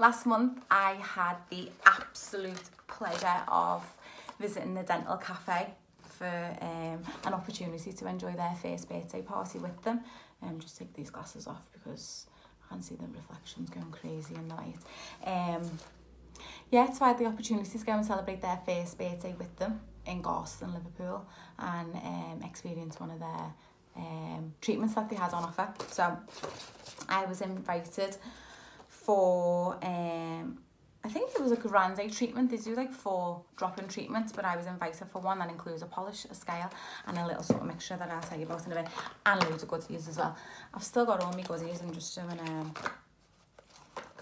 last month I had the absolute pleasure of visiting the dental cafe for um, an opportunity to enjoy their first birthday party with them. Um, just take these glasses off because I can see the reflections going crazy in the light. Um, yeah, so I had the opportunity to go and celebrate their first birthday with them in Garston, Liverpool, and um, experience one of their um, treatments that they had on offer. So I was invited for, um, I think it was like a grande treatment. They do like four drop-in treatments, but I was invited for one that includes a polish, a scale, and a little sort of mixture that I'll tell you about in a bit, and loads of goodies as well. I've still got all my goodies. I'm just doing um,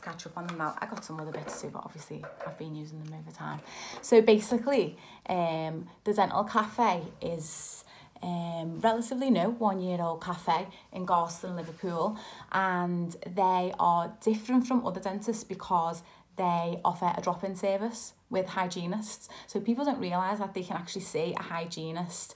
catch up on them now. I got some other bits too, but obviously I've been using them over time. So basically, um, the Dental Cafe is um, relatively new one year old cafe in Garston, Liverpool, and they are different from other dentists because they offer a drop-in service with hygienists. So people don't realise that they can actually see a hygienist,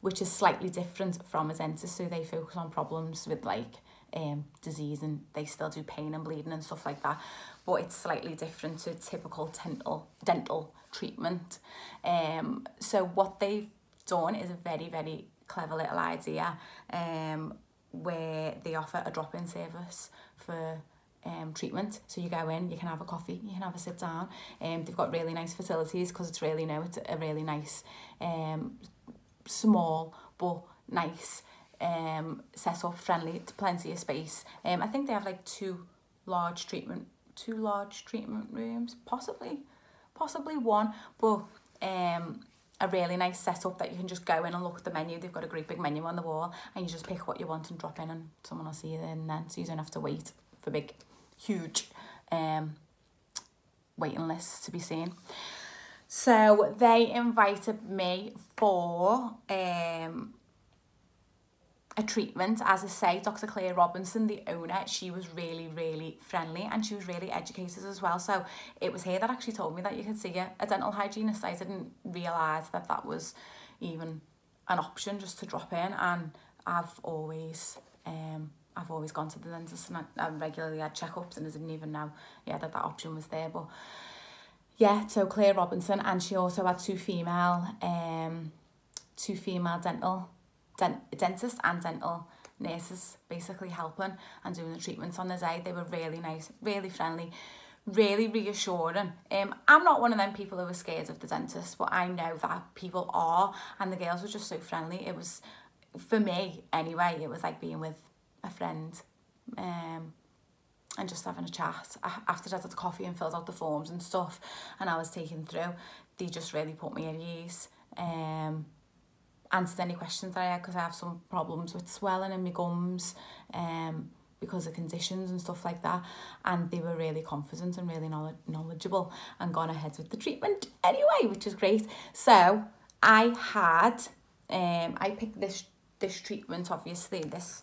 which is slightly different from a dentist. So they focus on problems with like um, disease and they still do pain and bleeding and stuff like that. But it's slightly different to typical dental, dental treatment. Um, so what they've done is a very, very clever little idea um, where they offer a drop-in service for um, treatment. So you go in, you can have a coffee, you can have a sit down. Um, they've got really nice facilities because it's really new. It's a really nice, um, small but nice um, set up, friendly, plenty of space. Um, I think they have like two large treatment, two large treatment rooms, possibly, possibly one, but um, a really nice setup that you can just go in and look at the menu. They've got a great big menu on the wall and you just pick what you want and drop in and someone will see you in then. So you don't have to wait for big, huge um, waiting lists to be seen. So they invited me for um, a treatment. As I say, Dr. Claire Robinson, the owner, she was really, really friendly and she was really educated as well. So it was her that actually told me that you could see a, a dental hygienist. I didn't realise that that was even an option just to drop in and I've always um I've always gone to the dentist and I, I regularly had checkups and I didn't even know yeah that that option was there but yeah so Claire Robinson and she also had two female um two female dental dent and dental nurses basically helping and doing the treatments on the day. They were really nice, really friendly, really reassuring. Um, I'm not one of them people who are scared of the dentist, but I know that people are, and the girls were just so friendly. It was, for me anyway, it was like being with a friend. Um, and just having a chat. After I had the coffee and filled out the forms and stuff, and I was taken through, they just really put me at ease. Um, answered any questions that I had because I have some problems with swelling in my gums um, because of conditions and stuff like that. And they were really confident and really knowledgeable and gone ahead with the treatment anyway, which is great. So I had, um, I picked this this treatment, obviously, this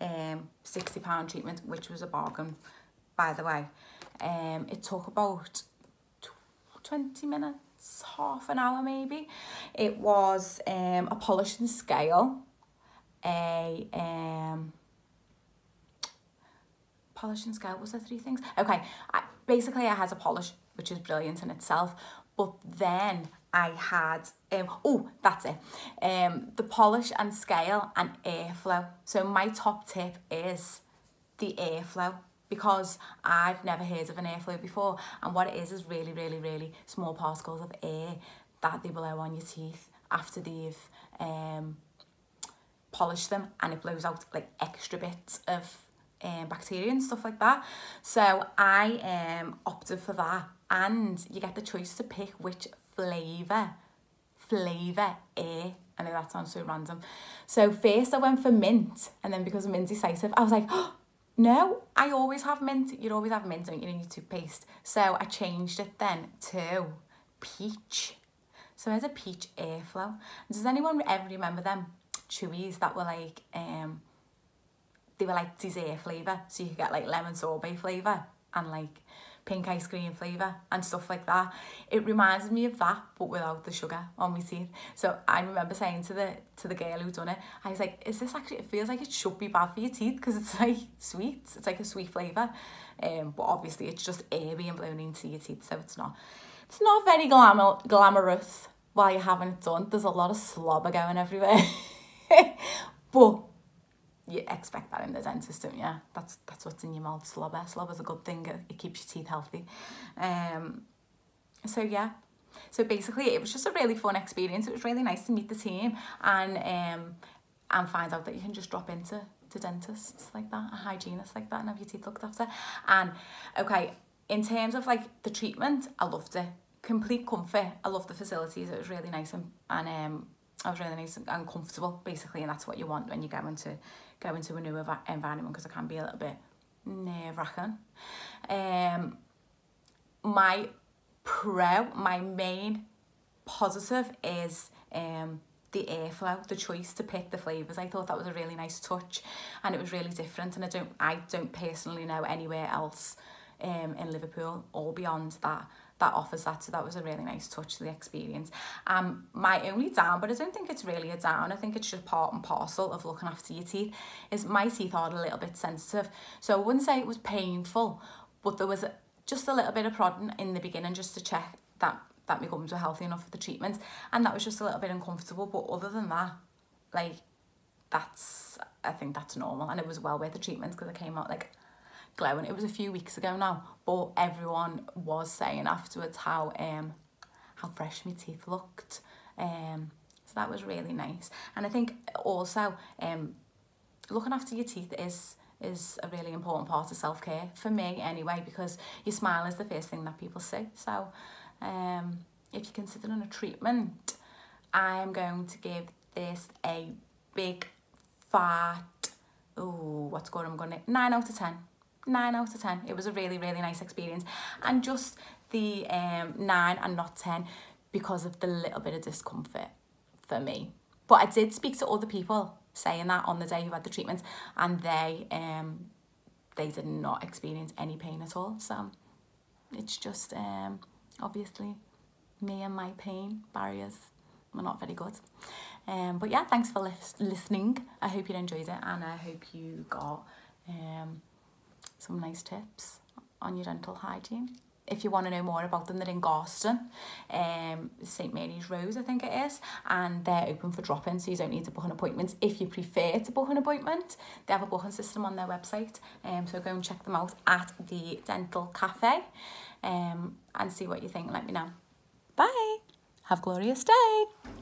um, £60 treatment, which was a bargain, by the way. Um, it took about 20 minutes half an hour maybe. It was um, a polishing scale, a um, polishing scale, was there three things? Okay, I, basically I had a polish, which is brilliant in itself, but then I had, um, oh, that's it, um, the polish and scale and airflow. So my top tip is the airflow because I've never heard of an airflow before. And what it is is really really really small particles of air that they blow on your teeth after they've um, polished them and it blows out like extra bits of um, bacteria and stuff like that. So I um, opted for that. And you get the choice to pick which flavour flavour air. I know that sounds so random. So first I went for mint and then because I'm indecisive I was like oh, no, I always have mint. You'd always have mint, don't you, in your toothpaste. So I changed it then to peach. So there's a peach airflow. Does anyone ever remember them chewies that were like, um, they were like dessert flavour. So you could get like lemon sorbet flavour and like pink ice cream flavour and stuff like that. It reminds me of that, but without the sugar on my teeth. So I remember saying to the to the girl who done it, I was like, is this actually, it feels like it should be bad for your teeth because it's like sweet. It's like a sweet flavour. Um, but obviously it's just air being blown into your teeth, so it's not, it's not very glamour, glamorous while you're having it done. There's a lot of slobber going everywhere. but expect that in the dentist, don't you? That's that's what's in your mouth, slobber. Slobber's a good thing. It, it keeps your teeth healthy. Um, so yeah. So basically, it was just a really fun experience. It was really nice to meet the team and um, and find out that you can just drop into to dentists like that, a hygienist like that, and have your teeth looked after. And okay, in terms of like the treatment, I loved it. Complete comfort. I loved the facilities. It was really nice and, and um, I was really nice and comfortable, basically, and that's what you want when you go into, go into a new environment, because I can be a little bit nerve-wracking. Um, my pro, my main positive is um, the airflow, the choice to pick the flavours. I thought that was a really nice touch and it was really different and I don't I don't personally know anywhere else um, in Liverpool or beyond that that offers that so that was a really nice touch to the experience. Um my only down but I don't think it's really a down I think it's just part and parcel of looking after your teeth is my teeth are a little bit sensitive. So I wouldn't say it was painful but there was just a little bit of prodding in the beginning just to check that that my gums were healthy enough for the treatment and that was just a little bit uncomfortable but other than that like that's I think that's normal and it was well worth the treatment because I came out like glowing. It was a few weeks ago now, but everyone was saying afterwards how um how fresh my teeth looked. Um, so that was really nice. And I think also um looking after your teeth is is a really important part of self-care for me anyway because your smile is the first thing that people see so um if you're considering a treatment I'm going to give this a big fat oh what's good I'm gonna 9 out of 10 9 out of 10. It was a really, really nice experience. And just the um, 9 and not 10 because of the little bit of discomfort for me. But I did speak to other people saying that on the day who had the treatment and they um they did not experience any pain at all. So it's just um obviously me and my pain barriers were not very good. Um, but yeah, thanks for listening. I hope you enjoyed it and I hope you got um, some nice tips on your dental hygiene. If you want to know more about them, they're in Garston, um, St Mary's Road, I think it is, and they're open for drop-in, so you don't need to book an appointment. If you prefer to book an appointment, they have a booking system on their website, um, so go and check them out at the Dental Cafe um, and see what you think. Let me know. Bye. Have a glorious day.